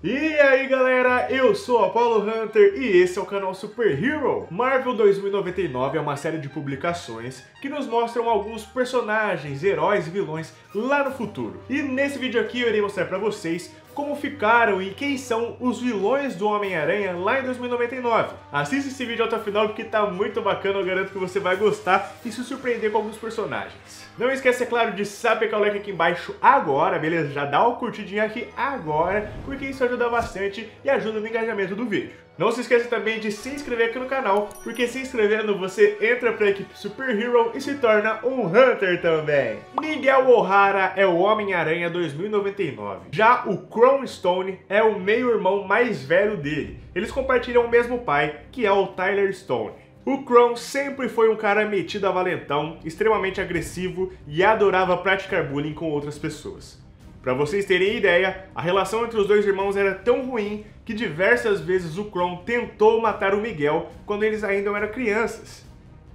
E aí galera, eu sou Apollo Hunter e esse é o canal Super Hero. Marvel 2099 é uma série de publicações que nos mostram alguns personagens, heróis e vilões lá no futuro. E nesse vídeo aqui eu irei mostrar pra vocês como ficaram e quem são os vilões do Homem-Aranha lá em 2099. Assista esse vídeo até o final porque tá muito bacana, eu garanto que você vai gostar e se surpreender com alguns personagens. Não esqueça, é claro, de sapecar o like aqui embaixo agora, beleza? Já dá uma curtidinha aqui agora, porque isso ajuda bastante e ajuda no engajamento do vídeo. Não se esqueça também de se inscrever aqui no canal, porque se inscrevendo você entra para a equipe Super Hero e se torna um Hunter também. Miguel O'Hara é o Homem-Aranha 2099. Já o Crown Stone é o meio-irmão mais velho dele. Eles compartilham o mesmo pai, que é o Tyler Stone. O Crown sempre foi um cara metido a valentão, extremamente agressivo e adorava praticar bullying com outras pessoas. Para vocês terem ideia, a relação entre os dois irmãos era tão ruim que diversas vezes o Kron tentou matar o Miguel quando eles ainda eram crianças.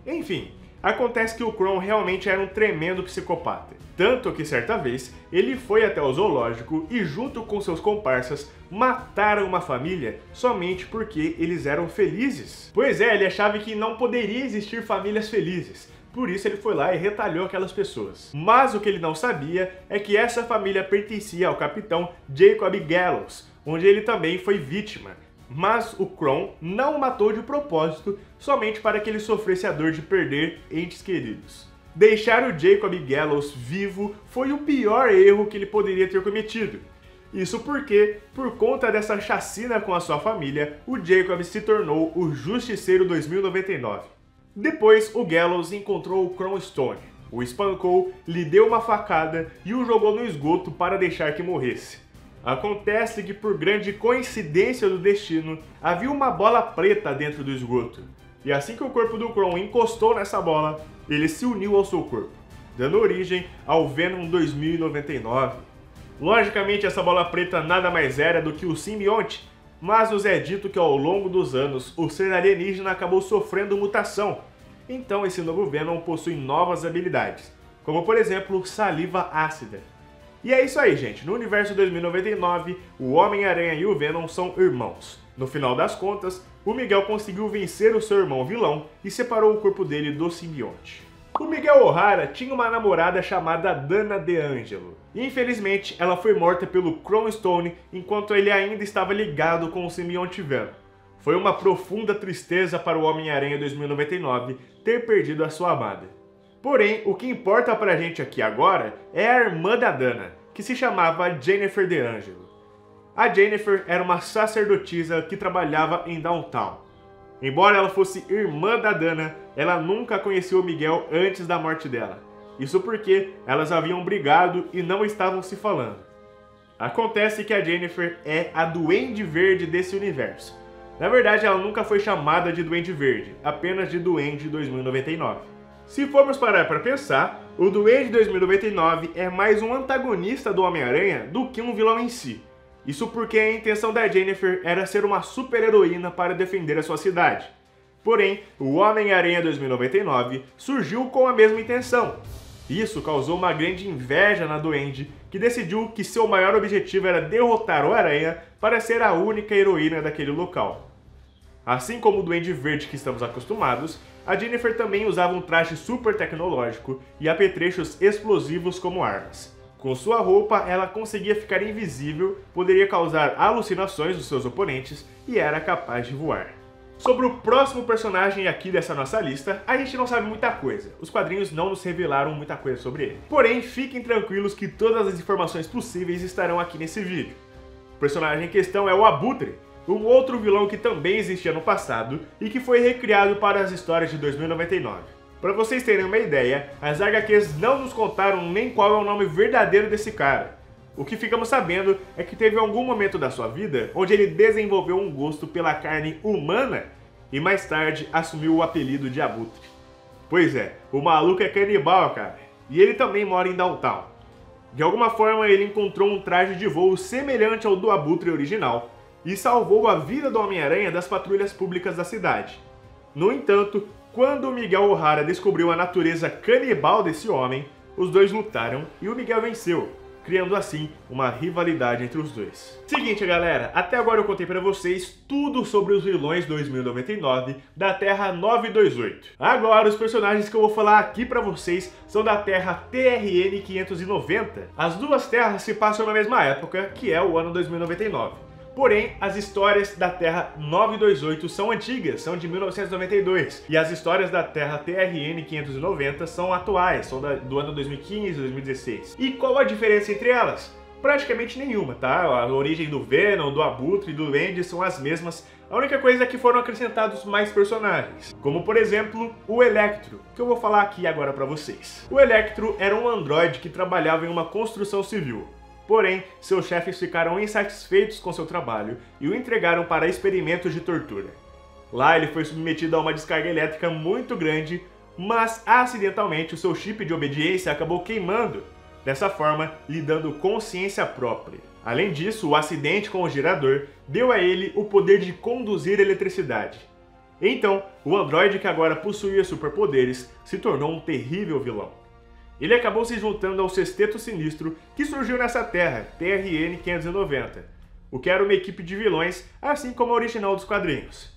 Enfim, acontece que o Kron realmente era um tremendo psicopata. Tanto que certa vez ele foi até o zoológico e, junto com seus comparsas, mataram uma família somente porque eles eram felizes. Pois é, ele achava que não poderia existir famílias felizes, por isso ele foi lá e retalhou aquelas pessoas. Mas o que ele não sabia é que essa família pertencia ao capitão Jacob Gallows, onde ele também foi vítima. Mas o Kron não o matou de propósito, somente para que ele sofresse a dor de perder entes queridos. Deixar o Jacob Gallows vivo foi o pior erro que ele poderia ter cometido. Isso porque, por conta dessa chacina com a sua família, o Jacob se tornou o Justiceiro 2099. Depois, o Gallows encontrou o Crown Stone, o espancou, lhe deu uma facada e o jogou no esgoto para deixar que morresse. Acontece que, por grande coincidência do destino, havia uma bola preta dentro do esgoto. E assim que o corpo do Crown encostou nessa bola, ele se uniu ao seu corpo, dando origem ao Venom 2099. Logicamente, essa bola preta nada mais era do que o simbionte mas nos é dito que ao longo dos anos o ser alienígena acabou sofrendo mutação. Então esse novo Venom possui novas habilidades, como por exemplo saliva ácida. E é isso aí, gente. No universo 2099, o Homem-Aranha e o Venom são irmãos. No final das contas, o Miguel conseguiu vencer o seu irmão vilão e separou o corpo dele do simbionte. O Miguel O'Hara tinha uma namorada chamada Dana DeAngelo. Infelizmente, ela foi morta pelo Crown Stone enquanto ele ainda estava ligado com o simbionte Venom. Foi uma profunda tristeza para o Homem-Aranha 2099 ter perdido a sua amada. Porém, o que importa pra gente aqui agora é a irmã da Dana, que se chamava Jennifer DeAngelo. A Jennifer era uma sacerdotisa que trabalhava em Downtown. Embora ela fosse irmã da Dana, ela nunca conheceu o Miguel antes da morte dela. Isso porque elas haviam brigado e não estavam se falando. Acontece que a Jennifer é a Duende Verde desse universo. Na verdade, ela nunca foi chamada de Duende Verde, apenas de Duende 2099. Se formos parar para pensar, o Duende 2099 é mais um antagonista do Homem-Aranha do que um vilão em si. Isso porque a intenção da Jennifer era ser uma super-heroína para defender a sua cidade. Porém, o Homem-Aranha 2099 surgiu com a mesma intenção. Isso causou uma grande inveja na Duende, que decidiu que seu maior objetivo era derrotar o Aranha para ser a única heroína daquele local. Assim como o Duende Verde que estamos acostumados, a Jennifer também usava um traje super tecnológico e apetrechos explosivos como armas. Com sua roupa, ela conseguia ficar invisível, poderia causar alucinações dos seus oponentes e era capaz de voar. Sobre o próximo personagem aqui dessa nossa lista, a gente não sabe muita coisa. Os quadrinhos não nos revelaram muita coisa sobre ele. Porém, fiquem tranquilos que todas as informações possíveis estarão aqui nesse vídeo. O personagem em questão é o Abutre, um outro vilão que também existia no passado e que foi recriado para as histórias de 2099. Para vocês terem uma ideia, as HQs não nos contaram nem qual é o nome verdadeiro desse cara. O que ficamos sabendo é que teve algum momento da sua vida onde ele desenvolveu um gosto pela carne humana e mais tarde assumiu o apelido de Abutre. Pois é, o maluco é canibal, cara, e ele também mora em Downtown. De alguma forma, ele encontrou um traje de voo semelhante ao do Abutre original e salvou a vida do Homem-Aranha das patrulhas públicas da cidade. No entanto, quando Miguel O'Hara descobriu a natureza canibal desse homem, os dois lutaram e o Miguel venceu. criando assim uma rivalidade entre os dois. Seguinte, galera, até agora eu contei para vocês tudo sobre os vilões 2099 da Terra 928. Agora, os personagens que eu vou falar aqui para vocês são da Terra TRN 590. As duas terras se passam na mesma época, que é o ano 2099. Porém, as histórias da Terra 928 são antigas, são de 1992, e as histórias da Terra TRN 590 são atuais, são do ano 2015 2016. E qual a diferença entre elas? Praticamente nenhuma, tá? A origem do Venom, do Abutre e do Duende são as mesmas, a única coisa é que foram acrescentados mais personagens, como por exemplo o Electro, que eu vou falar aqui agora para vocês. O Electro era um androide que trabalhava em uma construção civil. Porém, seus chefes ficaram insatisfeitos com seu trabalho e o entregaram para experimentos de tortura. Lá ele foi submetido a uma descarga elétrica muito grande, mas acidentalmente o seu chip de obediência acabou queimando, dessa forma lhe dando consciência própria. Além disso, o acidente com o gerador deu a ele o poder de conduzir eletricidade. Então, o androide que agora possuía superpoderes se tornou um terrível vilão. Ele acabou se juntando ao Sexteto Sinistro que surgiu nessa terra, TRN 590, o que era uma equipe de vilões, assim como a original dos quadrinhos.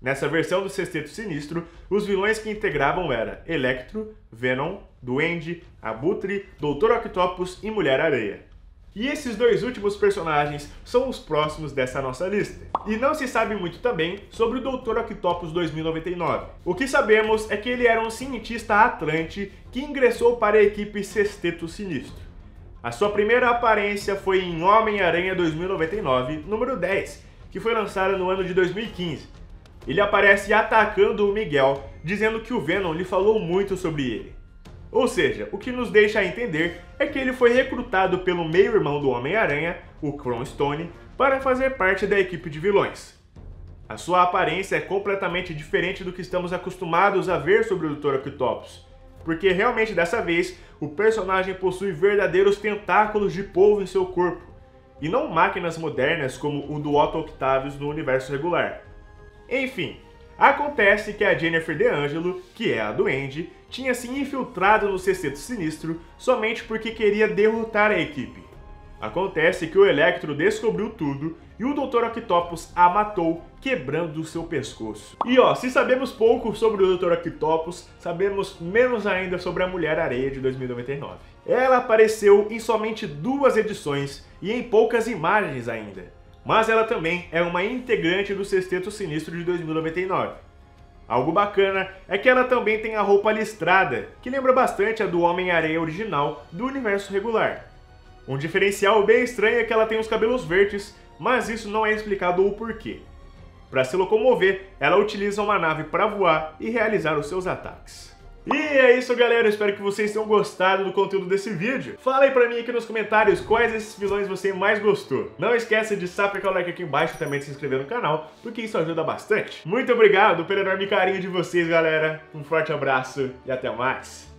Nessa versão do Sexteto Sinistro, os vilões que integravam eram Electro, Venom, Duende, Abutre, Doutor Octopus e Mulher-Areia. E esses dois últimos personagens são os próximos dessa nossa lista. E não se sabe muito também sobre o Dr. Octopus 2099. O que sabemos é que ele era um cientista atlante que ingressou para a equipe Sexteto Sinistro. A sua primeira aparência foi em Homem-Aranha 2099, número 10, que foi lançada no ano de 2015. Ele aparece atacando o Miguel, dizendo que o Venom lhe falou muito sobre ele. Ou seja, o que nos deixa a entender é que ele foi recrutado pelo meio-irmão do Homem-Aranha, o Cron Stone, para fazer parte da equipe de vilões. A sua aparência é completamente diferente do que estamos acostumados a ver sobre o Dr. Octopus, porque realmente dessa vez o personagem possui verdadeiros tentáculos de polvo em seu corpo, e não máquinas modernas como o do Otto Octavius no universo regular. Enfim, Acontece que a Jennifer DeAngelo, que é a Duende, tinha se infiltrado no Sexteto Sinistro somente porque queria derrotar a equipe. Acontece que o Electro descobriu tudo e o Dr. Octopus a matou, quebrando seu pescoço. E ó, se sabemos pouco sobre o Dr. Octopus, sabemos menos ainda sobre a Mulher-Areia de 2099. Ela apareceu em somente duas edições e em poucas imagens ainda mas ela também é uma integrante do Sexteto Sinistro de 2099. Algo bacana é que ela também tem a roupa listrada, que lembra bastante a do Homem-Aranha original do universo regular. Um diferencial bem estranho é que ela tem os cabelos verdes, mas isso não é explicado o porquê. Para se locomover, ela utiliza uma nave para voar e realizar os seus ataques. E é isso, galera. espero que vocês tenham gostado do conteúdo desse vídeo. Fala aí pra mim aqui nos comentários quais desses vilões você mais gostou. Não esqueça de sapecar o like aqui embaixo e também de se inscrever no canal, porque isso ajuda bastante. Muito obrigado pelo enorme carinho de vocês, galera. Um forte abraço e até mais.